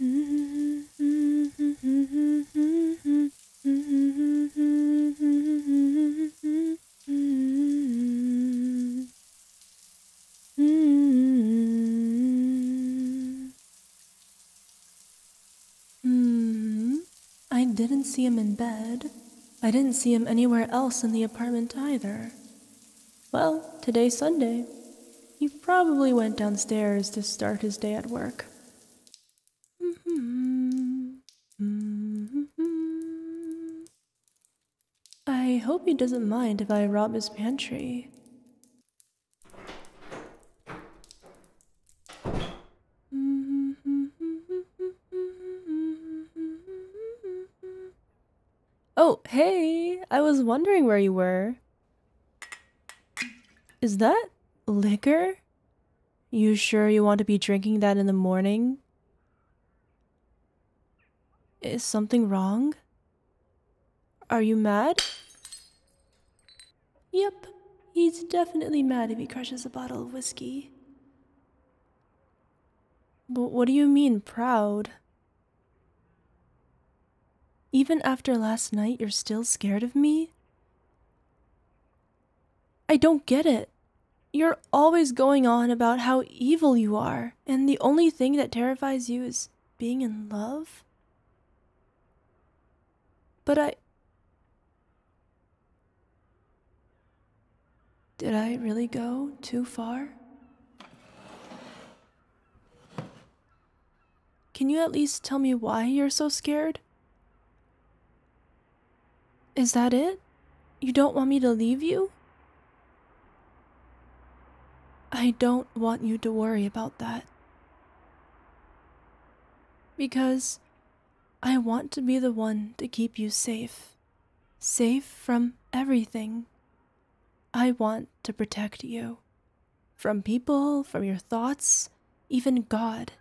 Hmm. I didn't see him in bed. I didn't see him anywhere else in the apartment either. Well, today's Sunday. He probably went downstairs to start his day at work. I hope he doesn't mind if I rob his pantry. Oh, hey! I was wondering where you were. Is that liquor? You sure you want to be drinking that in the morning? Is something wrong? Are you mad? Yep, he's definitely mad if he crushes a bottle of whiskey. But what do you mean, proud? Even after last night, you're still scared of me? I don't get it. You're always going on about how evil you are, and the only thing that terrifies you is being in love? But I. Did I really go too far? Can you at least tell me why you're so scared? Is that it? You don't want me to leave you? I don't want you to worry about that. Because I want to be the one to keep you safe. Safe from everything. I want to protect you. From people, from your thoughts, even God.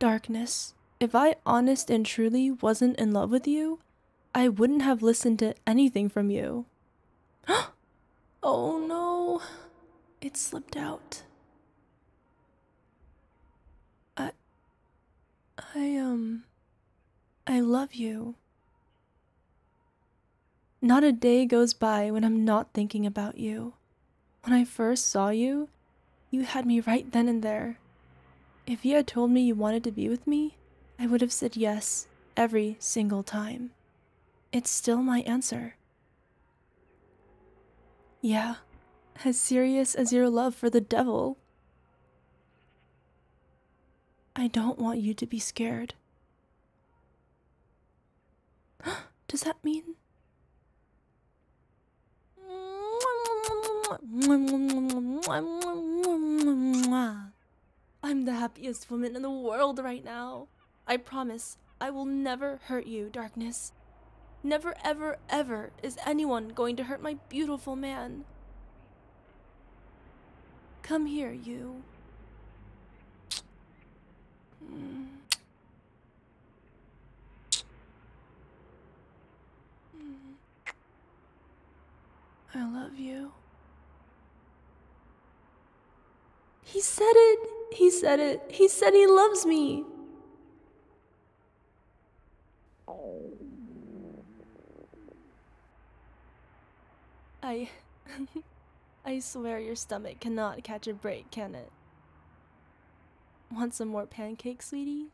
Darkness, if I honest and truly wasn't in love with you, I wouldn't have listened to anything from you. oh no, it slipped out. I. I, um. I love you. Not a day goes by when I'm not thinking about you. When I first saw you, you had me right then and there. If you had told me you wanted to be with me, I would have said yes every single time. It's still my answer. Yeah, as serious as your love for the devil. I don't want you to be scared. Does that mean? I'm the happiest woman in the world right now. I promise I will never hurt you, darkness. Never, ever, ever is anyone going to hurt my beautiful man. Come here, you. I love you. He said it. He said it. He said he loves me. I. I swear your stomach cannot catch a break, can it? Want some more pancakes, sweetie?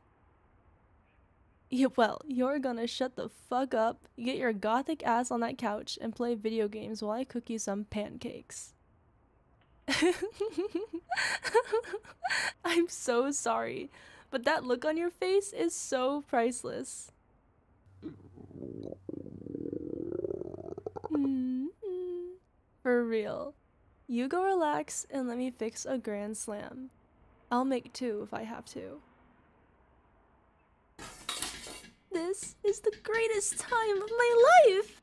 Yeah, well, you're gonna shut the fuck up, get your gothic ass on that couch, and play video games while I cook you some pancakes. I'm so sorry, but that look on your face is so priceless. Mm-hmm. For real. You go relax and let me fix a grand slam. I'll make two if I have to. This is the greatest time of my life!